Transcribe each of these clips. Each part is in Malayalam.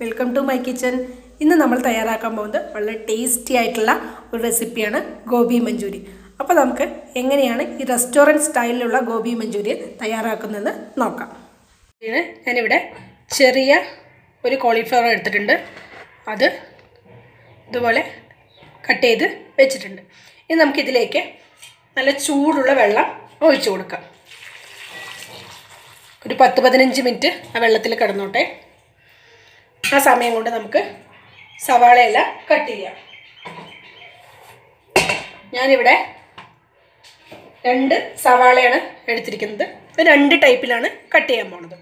വെൽക്കം ടു മൈ കിച്ചൻ ഇന്ന് നമ്മൾ തയ്യാറാക്കാൻ പോകുന്നത് വളരെ ടേസ്റ്റി ആയിട്ടുള്ള ഒരു റെസിപ്പിയാണ് ഗോബി മഞ്ചൂരി. അപ്പോൾ നമുക്ക് എങ്ങനെയാണ് ഈ റെസ്റ്റോറന്റ് സ്റ്റൈലിലുള്ള ഗോബി മഞ്ചൂരി തയ്യാറാക്കുന്നതെന്ന് നോക്കാം. ഞാനിവിടെ ചെറിയ ഒരു കോളിഫ്ലവർ എടുത്തിട്ടുണ്ട്. അത് ഇതുപോലെ കട്ട് ചെയ്ത് വെച്ചിട്ടുണ്ട്. ഇനി നമുക്കിതിലേക്ക് നല്ല ചൂടുള്ള വെള്ളം ഒഴിച്ചു കൊടുക്കാം. ഒരു പത്ത് പതിനഞ്ച് മിനിറ്റ് ആ വെള്ളത്തിൽ കിടന്നോട്ടെ. ആ സമയം കൊണ്ട് നമുക്ക് സവാളയെല്ലാം കട്ട് ചെയ്യാം. ഞാനിവിടെ രണ്ട് സവാളയാണ് എടുത്തിരിക്കുന്നത്. രണ്ട് ടൈപ്പിലാണ് കട്ട് ചെയ്യാൻ പോണത്.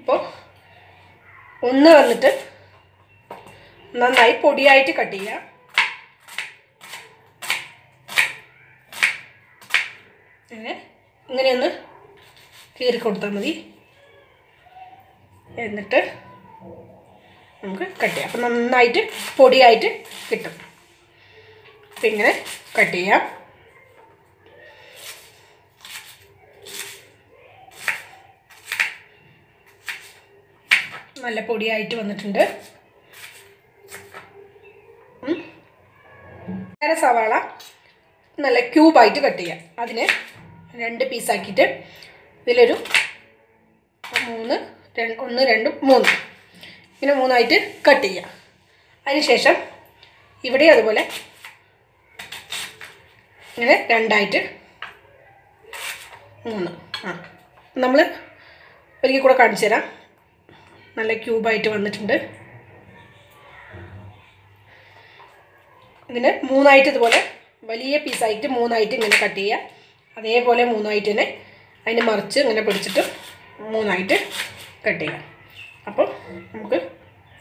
അപ്പോൾ ഒന്ന് വന്നിട്ട് നന്നായി പൊടിയായിട്ട് കട്ട് ചെയ്യാം. ഇങ്ങനെ ഒന്ന് കീറി കൊടുത്താൽ മതി. എന്നിട്ട് നമുക്ക് കട്ട് ചെയ്യാം. അപ്പം നന്നായിട്ട് പൊടിയായിട്ട് കിട്ടും. അപ്പം ഇങ്ങനെ കട്ട് ചെയ്യാം. നല്ല പൊടിയായിട്ട് വന്നിട്ടുണ്ട്. സവാള നല്ല ക്യൂബായിട്ട് കട്ട് ചെയ്യാം. അതിന് രണ്ട് പീസാക്കിയിട്ട് ഇതിലൊരു മൂന്ന് ഒന്ന് രണ്ട് മൂന്ന്. ഇങ്ങനെ മൂന്നായിട്ട് കട്ട് ചെയ്യുക അതിനുശേഷം ഇവിടെ അതുപോലെ ഇങ്ങനെ രണ്ടായിട്ട് മൂന്ന്. ആ നമ്മൾ ഒരിക്കൽ കൂടെ കാണിച്ചു തരാം. നല്ല ക്യൂബായിട്ട് വന്നിട്ടുണ്ട്. ഇതിന് മൂന്നായിട്ട് ഇതുപോലെ വലിയ പീസായിട്ട് മൂന്നായിട്ട് ഇങ്ങനെ കട്ട് ചെയ്യുക അതേപോലെ മൂന്നായിട്ട് തന്നെ അതിന് മറിച്ച് ഇങ്ങനെ പിടിച്ചിട്ട് മൂന്നായിട്ട് കട്ട് ചെയ്യാം. അപ്പോൾ നമുക്ക്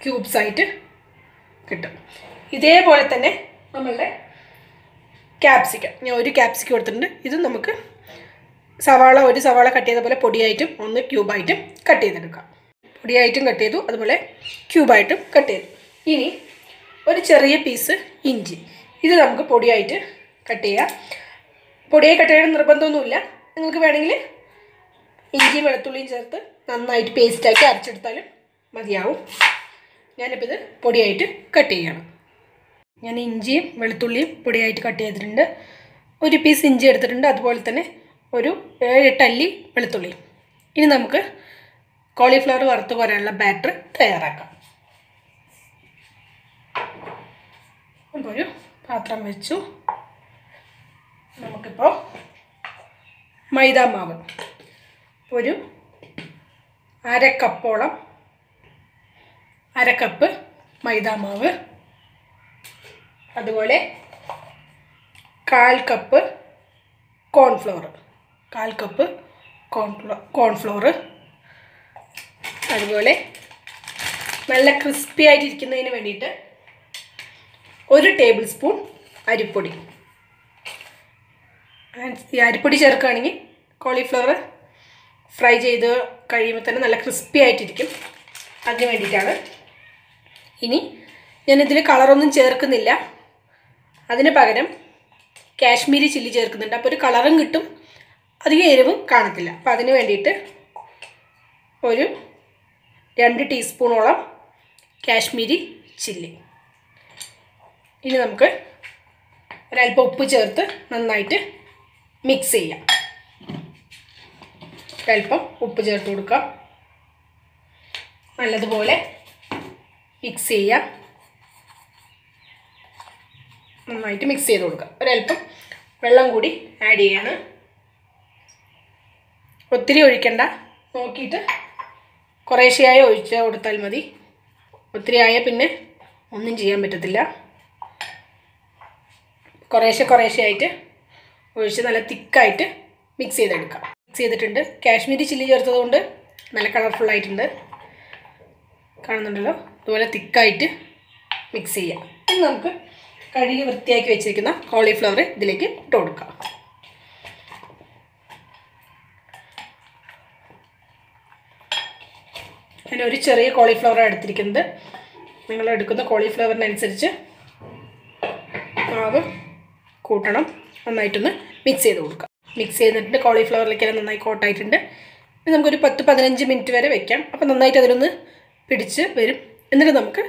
ക്യൂബ്സ് ആയിട്ട് കിട്ടും. ഇതേപോലെ തന്നെ നമ്മളുടെ ക്യാപ്സിക്കം ഞാൻ ഒരു ക്യാപ്സിക്കം കൊടുത്തിട്ടുണ്ട്. ഇതും നമുക്ക് സവാള ഒരു സവാള കട്ട് ചെയ്ത പോലെ പൊടിയായിട്ടും ഒന്ന് ക്യൂബായിട്ടും കട്ട് ചെയ്തെടുക്കാം. പൊടിയായിട്ടും കട്ട് ചെയ്തു അതുപോലെ ക്യൂബായിട്ടും കട്ട് ചെയ്തു. ഇനി ഒരു ചെറിയ പീസ് ഇഞ്ചി. ഇത് നമുക്ക് പൊടിയായിട്ട് കട്ട് ചെയ്യാം. പൊടിയായി കട്ട് ചെയ്യണം നിർബന്ധമൊന്നുമില്ല. നിങ്ങൾക്ക് വേണമെങ്കിൽ ഇഞ്ചിയും വെളുത്തുള്ളിയും ചേർത്ത് നന്നായിട്ട് പേസ്റ്റാക്കി അരച്ചെടുത്താലും മതിയാവും. ഞാനിപ്പോൾ ഇത് പൊടിയായിട്ട് കട്ട് ചെയ്യണം. ഞാൻ ഇഞ്ചിയും വെളുത്തുള്ളിയും പൊടിയായിട്ട് കട്ട് ചെയ്തിട്ടുണ്ട്. ഒരു പീസ് ഇഞ്ചി എടുത്തിട്ടുണ്ട്. അതുപോലെ തന്നെ ഒരു ഏഴെട്ട് അല്ലി വെളുത്തുള്ളി. ഇനി നമുക്ക് കോളിഫ്ലവർ വറുത്ത് കോരാനുള്ള ബാറ്റർ തയ്യാറാക്കാം. അപ്പോൾ ഒരു പാത്രം വെച്ചു. നമുക്കിപ്പോൾ മൈദാമാവ് ഒരു അര കപ്പോളം അര കപ്പ് മൈദാമാവ്. അതുപോലെ കാൽ കപ്പ് കോൺഫ്ലോർ. കാൽ കപ്പ് കോൺഫ്ലോ കോൺഫ്ലോർ. അതുപോലെ നല്ല ക്രിസ്പി ആയിട്ടിരിക്കുന്നതിന് വേണ്ടിയിട്ട് ഒരു ടേബിൾ സ്പൂൺ അരിപ്പൊടി. ഈ അരിപ്പൊടി ചേർക്കുകയാണെങ്കിൽ കോളിഫ്ലവർ ഫ്രൈ ചെയ്ത് കഴിയുമ്പോൾ തന്നെ നല്ല ക്രിസ്പി ആയിട്ടിരിക്കും. അതിന് വേണ്ടിയിട്ടാണ് ഇനി ഞാനിതിൽ കളറൊന്നും ചേർക്കുന്നില്ല. അതിന് പകരം കാശ്മീരി ചില്ലി ചേർക്കുന്നുണ്ട്. അപ്പോൾ ഒരു കളറും കിട്ടും. അധികം എരിവും കാണത്തില്ല. അപ്പോൾ അതിന് വേണ്ടിയിട്ട് ഒരു രണ്ട് ടീസ്പൂണോളം കാശ്മീരി ചില്ലി. ഇനി നമുക്ക് ഒരല്പം ഉപ്പ് ചേർത്ത് നന്നായിട്ട് മിക്സ് ചെയ്യാം. ഒരല്പം ഉപ്പ് ചേർത്ത് കൊടുക്കാം. നല്ലതുപോലെ മിക്സ് ചെയ്യാം. നന്നായിട്ട് മിക്സ് ചെയ്ത് കൊടുക്കുക ഒരല്പം വെള്ളം കൂടി ആഡ് ചെയ്യാണ്. ഒത്തിരി ഒഴിക്കണ്ട. നോക്കിയിട്ട് കുറേശ്ശെയായി ഒഴിച്ച് കൊടുത്താൽ മതി. ഒത്തിരി ആയ പിന്നെ ഒന്നും ചെയ്യാൻ പറ്റത്തില്ല. കുറേശ്ശെ കുറേശ്ശെ ആയിട്ട് ഒഴിച്ച് നല്ല തിക്കായിട്ട് മിക്സ് ചെയ്തെടുക്കാം. മിക്സ് ചെയ്തിട്ടുണ്ട്. കാശ്മീരി ചില്ലി ചേർത്തതുകൊണ്ട് നല്ല കളർഫുള്ളായിട്ടുണ്ട്. കാണുന്നുണ്ടല്ലോ? അതുപോലെ തിക്കായിട്ട് മിക്സ് ചെയ്യാം. ഇനി നമുക്ക് കഴുകി വൃത്തിയാക്കി വെച്ചിരിക്കുന്ന കോളിഫ്ലവർ ഇതിലേക്ക് ഇട്ട് കൊടുക്കാം. ഞാൻ ഒരു ചെറിയ കോളിഫ്ലവർ എടുത്തിരിക്കുന്നത്. നിങ്ങൾ എടുക്കുന്ന കോളിഫ്ലവറിനനുസരിച്ച് മാവ് കൂട്ടണം. നന്നായിട്ടൊന്ന് മിക്സ് ചെയ്ത് കൊടുക്കാം. മിക്സ് ചെയ്തിട്ട് കോളിഫ്ലവറിലേക്കെല്ലാം നന്നായി കോട്ടായിട്ടുണ്ട്. നമുക്കൊരു പത്ത് പതിനഞ്ച് മിനിറ്റ് വരെ വെക്കാം. അപ്പോൾ നന്നായിട്ട് അതിലൊന്ന് പിടിച്ച് വരും. എന്നിട്ട് നമുക്ക്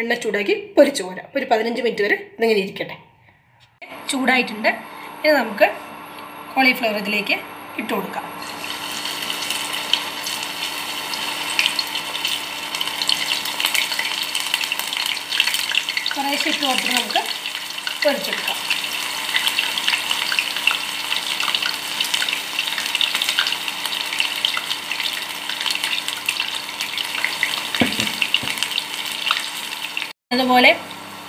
എണ്ണ ചൂടാക്കി പൊരിച്ചു പോരാം. ഒരു പതിനഞ്ച് മിനിറ്റ് വരെ ഇതിങ്ങനെ ഇരിക്കട്ടെ. ചൂടായിട്ടുണ്ട്. ഇനി നമുക്ക് കോളിഫ്ലവർ ഇതിലേക്ക് ഇട്ട് കൊടുക്കാം. കുറേശ്ശെ ഇട്ട് കൊടുത്തിട്ട് നമുക്ക് പൊരിച്ചെടുക്കാം. അതുപോലെ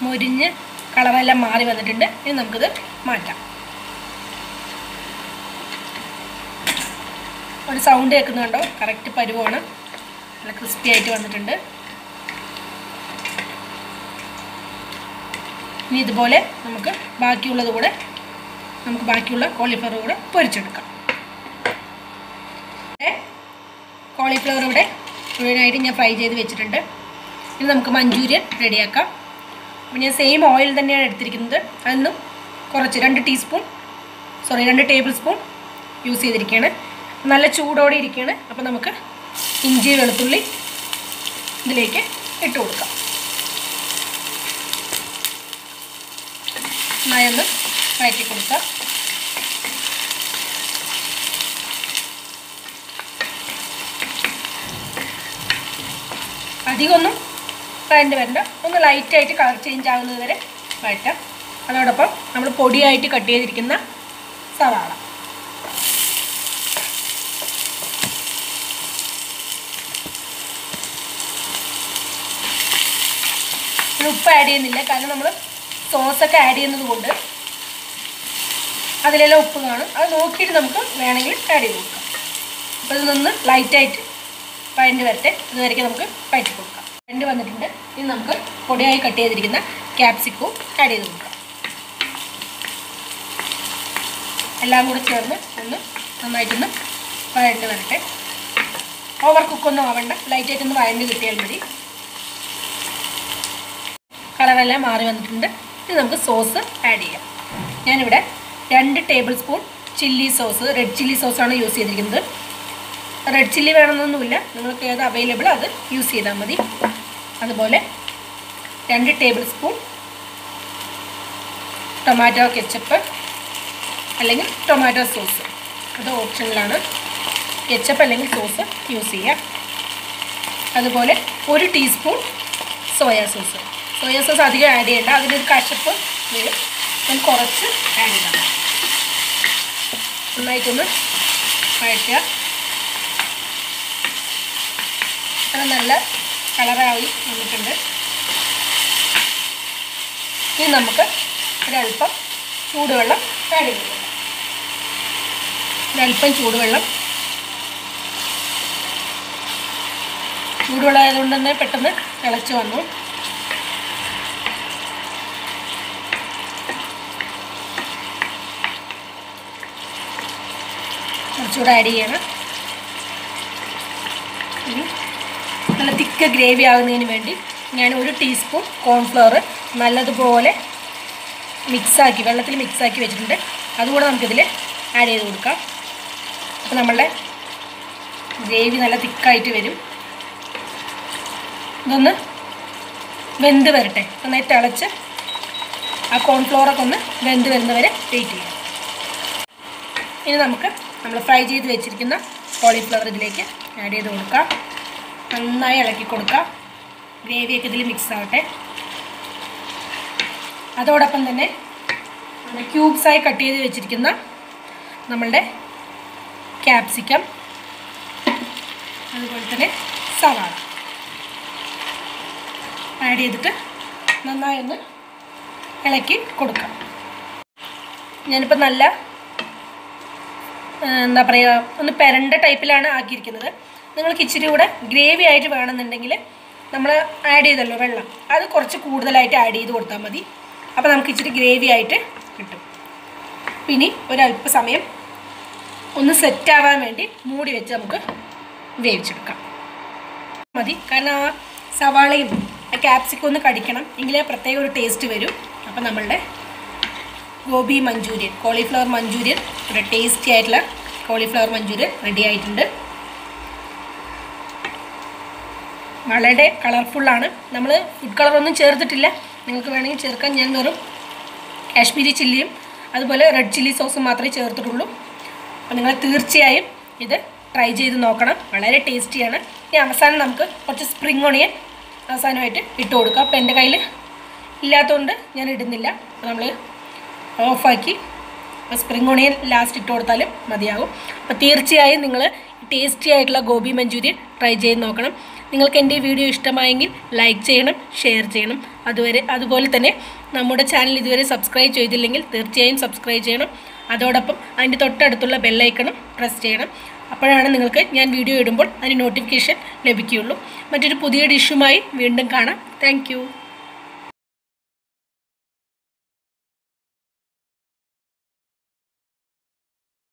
മുരിഞ്ഞ് കളറെല്ലാം മാറി വന്നിട്ടുണ്ട്. ഇനി നമുക്കിത് മാറ്റാം. ഒരു സൗണ്ട് കേൾക്കുന്നുണ്ടോ? കറക്റ്റ് പരുവാണ്. നല്ല ക്രിസ്പി ആയിട്ട് വന്നിട്ടുണ്ട്. ഇനി ഇതുപോലെ നമുക്ക് ബാക്കിയുള്ളത് കൂടെ നമുക്ക് ബാക്കിയുള്ള കോളിഫ്ലവർ കൂടെ പൊരിച്ചെടുക്കാം. കോളിഫ്ലവർ ഇവിടെ മുഴുവനായിട്ട് ഞാൻ ഫ്രൈ ചെയ്ത് വെച്ചിട്ടുണ്ട്. ഇനി നമുക്ക് മഞ്ചൂരിയൻ റെഡിയാക്കാം. അപ്പോൾ ഞാൻ സെയിം ഓയിൽ തന്നെയാണ് എടുത്തിരിക്കുന്നത്. അതിൽ കുറച്ച് രണ്ട് ടീസ്പൂൺ സോറി രണ്ട് ടേബിൾ സ്പൂൺ യൂസ് ചെയ്തിരിക്കുകയാണ്. നല്ല ചൂടോടെ ഇരിക്കുകയാണ്. അപ്പോൾ നമുക്ക് ഇഞ്ചി വെളുത്തുള്ളി ഇതിലേക്ക് ഇട്ട് കൊടുക്കാം. നന്നായി ഒന്ന് വഴറ്റി കൊടുക്കാം. അധികമൊന്നും വഴണ്ട് വരണ്ട ഒന്ന് ലൈറ്റായിട്ട് കളർ ചേഞ്ച് ആകുന്നത് വരെ വഴറ്റാം അതോടൊപ്പം നമ്മൾ പൊടിയായിട്ട് കട്ട് ചെയ്തിരിക്കുന്ന സവാള. ഉപ്പ് ആഡ് ചെയ്യുന്നില്ല. കാരണം നമ്മൾ സോസൊക്കെ ആഡ് ചെയ്യുന്നത് കൊണ്ട് അതിലെല്ലാം ഉപ്പ് കാണും. അത് നോക്കിയിട്ട് നമുക്ക് വേണമെങ്കിൽ ആഡ് ചെയ്ത് കൊടുക്കാം. അപ്പോൾ ഇത് നിന്ന് ലൈറ്റായിട്ട് പഴഞ്ഞ് വരട്ടെ. അതുവരയ്ക്ക് നമുക്ക് വഴറ്റി കൊടുക്കാം വഴണ്ട് വന്നിട്ടുണ്ട്. ഇനി നമുക്ക് പൊടിയായി കട്ട് ചെയ്തിരിക്കുന്ന ക്യാപ്സിക്കവും ആഡ് ചെയ്ത് കൊടുക്കാം. എല്ലാം കൂടെ ചേർന്ന് ഒന്ന് നന്നായിട്ടൊന്ന് വഴണ്ട് വരട്ടെ. ഓവർ കുക്കൊന്നും ആവണ്ട. ലൈറ്റായിട്ടൊന്ന് വഴണ്ട് കിട്ടിയാൽ മതി. കളറെല്ലാം മാറി വന്നിട്ടുണ്ട്. ഇനി നമുക്ക് സോസ് ആഡ് ചെയ്യാം. ഞാനിവിടെ രണ്ട് tablespoon chilli sauce red chilli സോസാണ് use ചെയ്തിരിക്കുന്നത്. റെഡ് ചില്ലി വേണമെന്നൊന്നുമില്ല. നിങ്ങൾക്ക് ഏത് അവൈലബിൾ അത് യൂസ് ചെയ്താൽ മതി. അതുപോലെ രണ്ട് ടേബിൾ സ്പൂൺ ടൊമാറ്റോ കെച്ചപ്പ് അല്ലെങ്കിൽ ടൊമാറ്റോ സോസ് അത് ഓപ്ഷനിലാണ് കെച്ചപ്പ് അല്ലെങ്കിൽ സോസ് യൂസ് ചെയ്യാം അതുപോലെ ഒരു teaspoon soya sauce soya sauce അധികം ആഡ് ചെയ്യേണ്ട. അതിനൊരു കശപ്പ് വരും. കുറച്ച് ആഡ് ചെയ്യണം നന്നായിട്ടൊന്ന് വഴറ്റുക. അത് നല്ല കളറായി വന്നിട്ടുണ്ട്. ഇനി നമുക്ക് ഒരല്പം ചൂടുവെള്ളം ആഡ് കൊടുക്കാം ഒരല്പം ചൂടുവെള്ളം. ചൂടുവെള്ളം ആയതുകൊണ്ട് തന്നെ പെട്ടെന്ന് തിളച്ച് വന്നു. കുറച്ചുകൂടെ ആഡ് ചെയ്യണം. നല്ല തിക്ക് ഗ്രേവി ആകുന്നതിന് വേണ്ടി ഞാൻ ഒരു ടീസ്പൂൺ കോൺഫ്ലവർ നല്ലതുപോലെ മിക്സാക്കി വെള്ളത്തിൽ മിക്സാക്കി വെച്ചിട്ടുണ്ട്. അതുകൂടെ നമുക്കിതിൽ ആഡ് ചെയ്ത് കൊടുക്കാം. അപ്പോൾ നമ്മളുടെ ഗ്രേവി നല്ല തിക്കായിട്ട് വരും. ഇതൊന്ന് വെന്ത് വരട്ടെ. നന്നായി തിളച്ച് ആ കോൺഫ്ലോറൊക്കെ ഒന്ന് വെന്ത് വരുന്നത് വരെ വെയിറ്റ് ചെയ്യാം. ഇനി നമുക്ക് നമ്മൾ ഫ്രൈ ചെയ്ത് വെച്ചിരിക്കുന്ന കോളിഫ്ലവർ ഇതിലേക്ക് ആഡ് ചെയ്ത് കൊടുക്കാം. നന്നായി ഇളക്കി കൊടുക്കാം. ഗ്രേവിയൊക്കെ ഇതിൽ മിക്സ് ആവട്ടെ. അതോടൊപ്പം തന്നെ ക്യൂബ്സായി കട്ട് ചെയ്ത് വെച്ചിരിക്കുന്ന നമ്മളുടെ ക്യാപ്സിക്കം അതുപോലെ തന്നെ സവാള. ആഡ് ചെയ്തിട്ട് നന്നായി ഒന്ന് ഇളക്കി കൊടുക്കാം. ഞാനിപ്പോൾ നല്ല എന്താ പറയുക ഒന്ന് പെരണ്ട ടൈപ്പിലാണ് ആക്കിയിരിക്കുന്നത്. നിങ്ങൾക്ക് ഇച്ചിരി കൂടെ ഗ്രേവി ആയിട്ട് വേണമെന്നുണ്ടെങ്കിൽ നമ്മൾ ആഡ് ചെയ്തല്ലോ വെള്ളം. അത് കുറച്ച് കൂടുതലായിട്ട് ആഡ് ചെയ്ത് കൊടുത്താൽ മതി. അപ്പോൾ നമുക്ക് ഇച്ചിരി ഗ്രേവി ആയിട്ട് കിട്ടും. പിന്നെ ഒരല്പസമയം ഒന്ന് സെറ്റ് ആവാൻ വേണ്ടി മൂടി വെച്ച് നമുക്ക് വേവിച്ചെടുക്കാം. മതി. കാരണം ആ സവാളയും ആ ക്യാപ്സിക്കം ഒന്ന് കടിക്കണം എങ്കിലേ പ്രത്യേക ഒരു ടേസ്റ്റ് വരും. അപ്പം നമ്മളുടെ ഗോബി മഞ്ചൂരിയൻ കോളിഫ്ലവർ മഞ്ചൂരിയൻ ഒരു ടേസ്റ്റി ആയിട്ടുള്ള കോളിഫ്ലവർ മഞ്ചൂരിയൻ റെഡി ആയിട്ടുണ്ട്. വളരെ കളർഫുള്ളാണ് നമ്മൾ ഫുഡ് കളറൊന്നും ചേർത്തിട്ടില്ല. നിങ്ങൾക്ക് വേണമെങ്കിൽ ചേർക്കാൻ ഞാൻ വെറും കാശ്മീരി ചില്ലിയും അതുപോലെ റെഡ് ചില്ലി സോസും മാത്രമേ ചേർത്തിട്ടുള്ളൂ. അപ്പോൾ നിങ്ങൾ തീർച്ചയായും ഇത് ട്രൈ ചെയ്ത് നോക്കണം. വളരെ ടേസ്റ്റിയാണ് ഇനി അവസാനം നമുക്ക് കുറച്ച് സ്പ്രിംഗ് ഓണിയൻ അവസാനമായിട്ട് ഇട്ട് കൊടുക്കാം. അപ്പോൾ എന്റെ കയ്യിൽ ഇല്ലാത്തതുകൊണ്ട് ഞാൻ ഇടുന്നില്ല. നമ്മൾ ഓഫാക്കി അപ്പോൾ സ്പ്രിംഗ് ഓണിയൻ ലാസ്റ്റ് ഇട്ട് കൊടുത്താലും മതിയാകും. അപ്പോൾ തീർച്ചയായും നിങ്ങൾ ടേസ്റ്റി ആയിട്ടുള്ള ഗോബി മഞ്ചൂരിയൻ ട്രൈ ചെയ്ത് നോക്കണം. നിങ്ങൾക്ക് എന്റെ വീഡിയോ ഇഷ്ടമായെങ്കിൽ ലൈക്ക് ചെയ്യണം ഷെയർ ചെയ്യണം. അതുവരെ അതുപോലെ തന്നെ നമ്മുടെ ചാനൽ ഇതുവരെ സബ്സ്ക്രൈബ് ചെയ്തില്ലെങ്കിൽ തീർച്ചയായും സബ്സ്ക്രൈബ് ചെയ്യണം. അതോടൊപ്പം അതിന്റെ തൊട്ടടുത്തുള്ള ബെല്ലൈക്കണം പ്രസ് ചെയ്യണം. അപ്പോഴാണ് നിങ്ങൾക്ക് ഞാൻ വീഡിയോ ഇടുമ്പോൾ അതിന് നോട്ടിഫിക്കേഷൻ ലഭിക്കുകയുള്ളൂ. മറ്റൊരു പുതിയ ഡിഷുമായി വീണ്ടും കാണാം. താങ്ക്